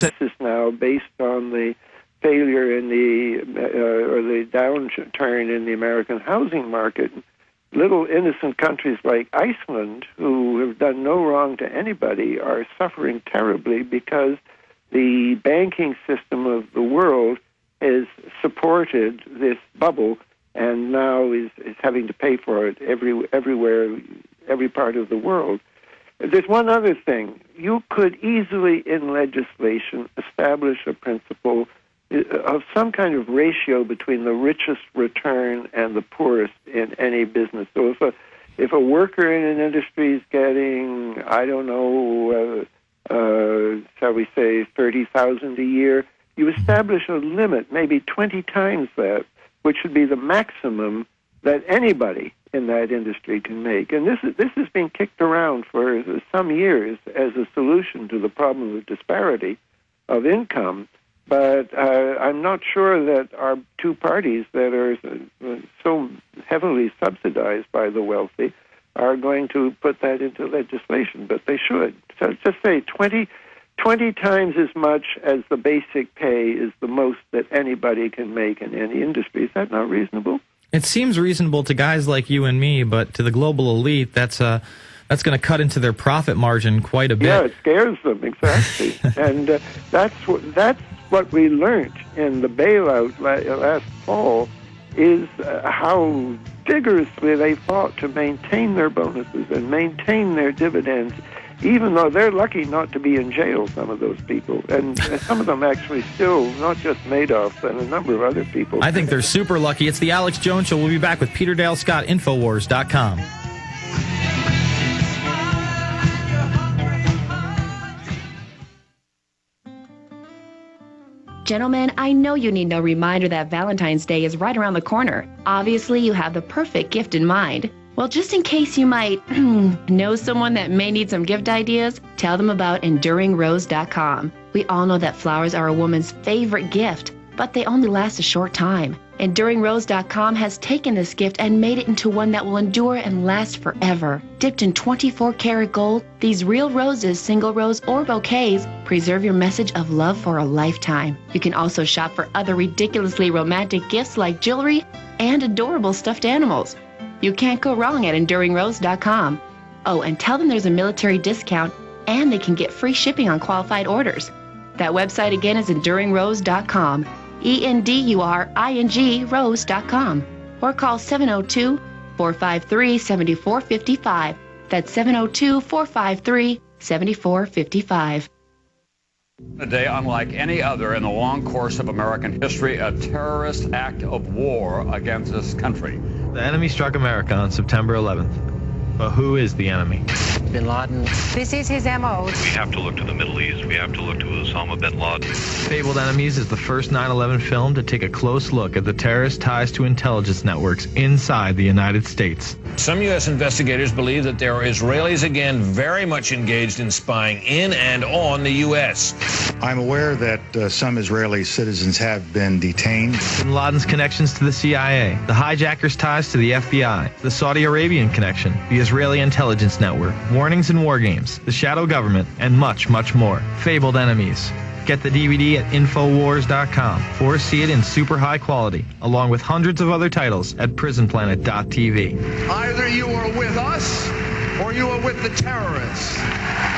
This is now based on the failure in the uh, or the downturn in the American housing market. Little innocent countries like Iceland, who have done no wrong to anybody, are suffering terribly because the banking system of the world has supported this bubble and now is, is having to pay for it every, everywhere, every part of the world. There's one other thing. You could easily, in legislation, establish a principle uh, of some kind of ratio between the richest return and the poorest in any business. So if a if a worker in an industry is getting, I don't know, uh, uh, shall we say, thirty thousand a year, you establish a limit, maybe twenty times that, which would be the maximum that anybody in that industry can make. And this is this has been kicked around for some years as a solution to the problem of disparity of income. But uh, I'm not sure that our two parties that are so heavily subsidized by the wealthy are going to put that into legislation, but they should. So just say 20, 20 times as much as the basic pay is the most that anybody can make in any industry. Is that not reasonable? It seems reasonable to guys like you and me, but to the global elite, that's uh, that's going to cut into their profit margin quite a bit. Yeah, it scares them exactly, and uh, that's what that's what we learned in the bailout last fall is uh, how vigorously they fought to maintain their bonuses and maintain their dividends even though they're lucky not to be in jail, some of those people. And some of them actually still, not just Madoff, but a number of other people. I think they're super lucky. It's the Alex Jones Show. We'll be back with Peter Dale Scott, Infowars.com. Gentlemen, I know you need no reminder that Valentine's Day is right around the corner. Obviously, you have the perfect gift in mind. Well, just in case you might know someone that may need some gift ideas, tell them about EnduringRose.com. We all know that flowers are a woman's favorite gift, but they only last a short time. EnduringRose.com has taken this gift and made it into one that will endure and last forever. Dipped in 24 karat gold, these real roses, single rose, or bouquets preserve your message of love for a lifetime. You can also shop for other ridiculously romantic gifts like jewelry and adorable stuffed animals. You can't go wrong at EnduringRose.com. Oh, and tell them there's a military discount and they can get free shipping on qualified orders. That website again is EnduringRose.com. E N D U R I N G Rose.com. Or call 702 453 7455. That's 702 453 7455. A day unlike any other in the long course of American history, a terrorist act of war against this country. The enemy struck America on September 11th. But who is the enemy? Bin Laden. This is his MO. We have to look to the Middle East. We have to look to Osama bin Laden. Fabled Enemies is the first 9 11 film to take a close look at the terrorist ties to intelligence networks inside the United States. Some U.S. investigators believe that there are Israelis again very much engaged in spying in and on the U.S. I'm aware that uh, some Israeli citizens have been detained. Bin Laden's connections to the CIA, the hijackers' ties to the FBI, the Saudi Arabian connection, the Israeli intelligence network, warnings and war games, the shadow government, and much, much more. Fabled Enemies. Get the DVD at Infowars.com or see it in super high quality, along with hundreds of other titles at PrisonPlanet.tv. Either you are with us or you are with the terrorists.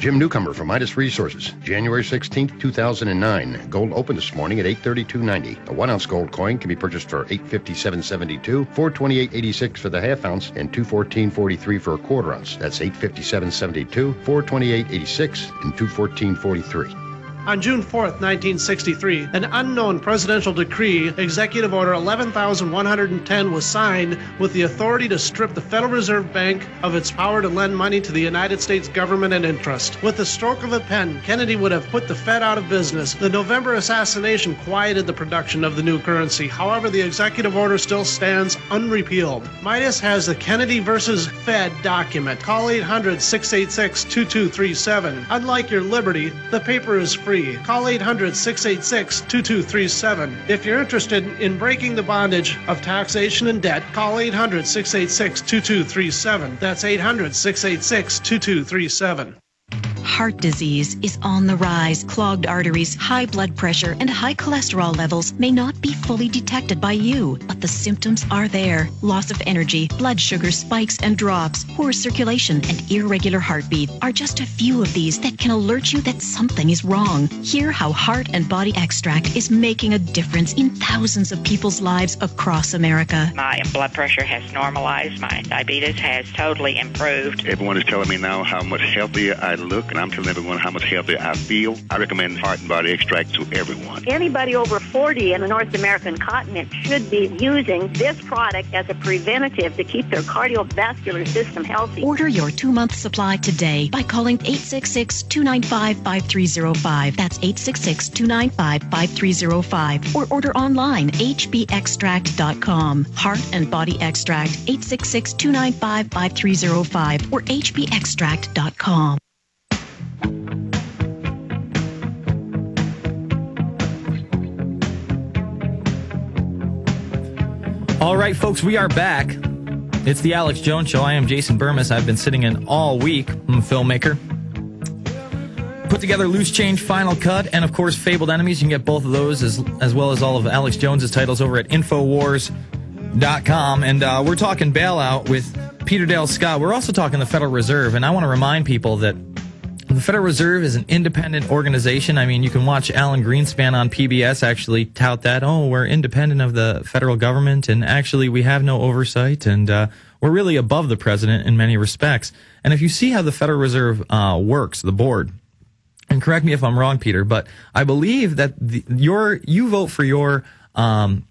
Jim Newcomer from Midas Resources, January 16, 2009. Gold opened this morning at 832.90. A one ounce gold coin can be purchased for 857.72, 428.86 for the half ounce, and 214.43 for a quarter ounce. That's 857.72, 428.86, and 214.43. On June 4, 1963, an unknown presidential decree, Executive Order 11110, was signed with the authority to strip the Federal Reserve Bank of its power to lend money to the United States government and interest. With the stroke of a pen, Kennedy would have put the Fed out of business. The November assassination quieted the production of the new currency. However, the executive order still stands unrepealed. Midas has the Kennedy versus Fed document. Call 800 686 2237. Unlike your Liberty, the paper is free free. Call 800 686 2237. If you're interested in breaking the bondage of taxation and debt, call 800 686 2237. That's 800 686 2237. Heart disease is on the rise. Clogged arteries, high blood pressure, and high cholesterol levels may not be fully detected by you, but the symptoms are there. Loss of energy, blood sugar spikes and drops, poor circulation, and irregular heartbeat are just a few of these that can alert you that something is wrong. Hear how Heart and Body Extract is making a difference in thousands of people's lives across America. My blood pressure has normalized. My diabetes has totally improved. Everyone is telling me now how much healthier I look, and I'm telling everyone how much healthier I feel. I recommend Heart and Body Extract to everyone. Anybody over 40 in the North American continent should be using this product as a preventative to keep their cardiovascular system healthy. Order your two month supply today by calling 866 295 5305. That's 866 295 5305. Or order online, hbextract.com. Heart and Body Extract, 866 295 5305 or hbextract.com. All right, folks, we are back. It's the Alex Jones Show. I am Jason Bermas. I've been sitting in all week. I'm a filmmaker. Put together Loose Change Final Cut and, of course, Fabled Enemies. You can get both of those as, as well as all of Alex Jones's titles over at Infowars.com. And uh, we're talking bailout with Peter Dale Scott. We're also talking the Federal Reserve. And I want to remind people that the Federal Reserve is an independent organization. I mean, you can watch Alan Greenspan on PBS actually tout that, oh, we're independent of the federal government, and actually we have no oversight, and uh, we're really above the president in many respects. And if you see how the Federal Reserve uh, works, the board, and correct me if I'm wrong, Peter, but I believe that the, your you vote for your um,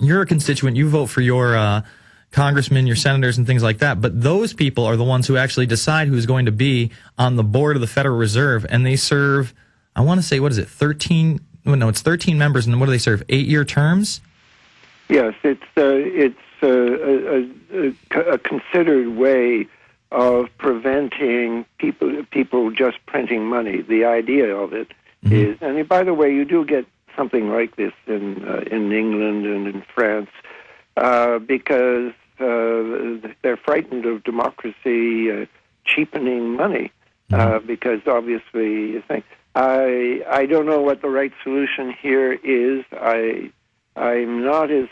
you're a constituent, you vote for your uh, congressmen, your senators, and things like that. But those people are the ones who actually decide who's going to be on the board of the Federal Reserve, and they serve. I want to say what is it, thirteen? Well, no, it's thirteen members, and what do they serve? Eight-year terms. Yes, it's uh, it's uh, a, a, a considered way of preventing people people just printing money. The idea of it mm-hmm. is, and by the way, you do get something like this in uh, in England and in France uh, because uh, they're frightened of democracy uh, cheapening money. Mm-hmm. because obviously, you think I I don't know what the right solution here is. I I'm not as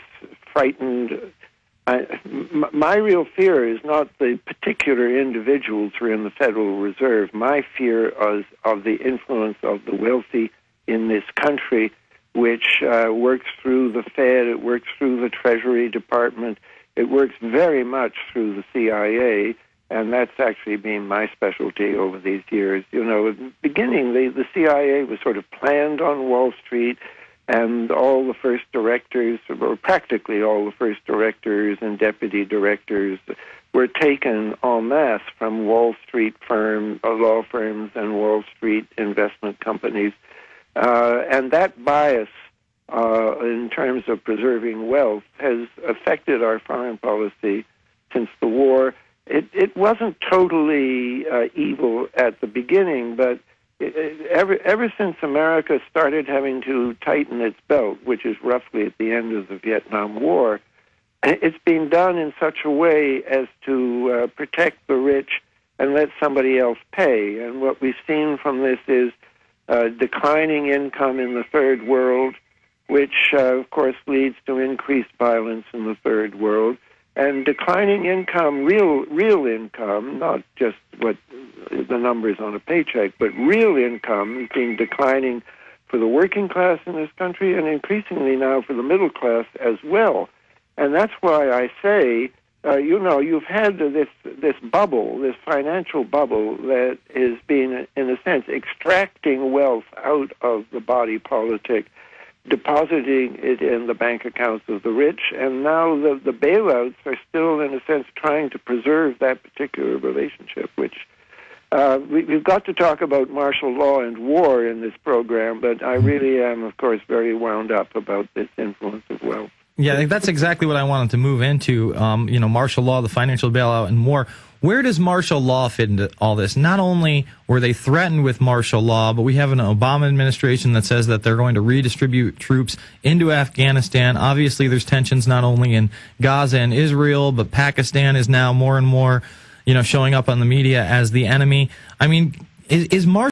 frightened. I, my real fear is not the particular individuals who are in the Federal Reserve. My fear is of the influence of the wealthy in this country which uh, works through the Fed, it works through the Treasury Department, it works very much through the CIA, and that's actually been my specialty over these years. You know, the beginning, the, the CIA was sort of planned on Wall Street, and all the first directors, or practically all the first directors and deputy directors, were taken en masse from Wall Street firms, law firms, and Wall Street investment companies. Uh, and that bias uh, in terms of preserving wealth has affected our foreign policy since the war. It, it wasn't totally uh, evil at the beginning, but it, it, ever, ever since America started having to tighten its belt, which is roughly at the end of the Vietnam War, it's been done in such a way as to uh, protect the rich and let somebody else pay. And what we've seen from this is declining income in the third world, which, uh, of course, leads to increased violence in the third world, and declining income, real real income, not just what the numbers on a paycheck, but real income been declining for the working class in this country, and increasingly now for the middle class as well. And that's why I say uh, you know, you've had this this bubble, this financial bubble that is being, in a sense, extracting wealth out of the body politic, depositing it in the bank accounts of the rich, and now the the bailouts are still, in a sense, trying to preserve that particular relationship, which. Uh, we, have got to talk about martial law and war in this program, but I really am, of course, very wound up about this influence of wealth. Yeah, that's exactly what I wanted to move into. Um, you know, martial law, the financial bailout, and more. Where does martial law fit into all this? Not only were they threatened with martial law, but we have an Obama administration that says that they're going to redistribute troops into Afghanistan. Obviously, there's tensions not only in Gaza and Israel, but Pakistan is now more and more, you know, showing up on the media as the enemy. I mean, Is, is March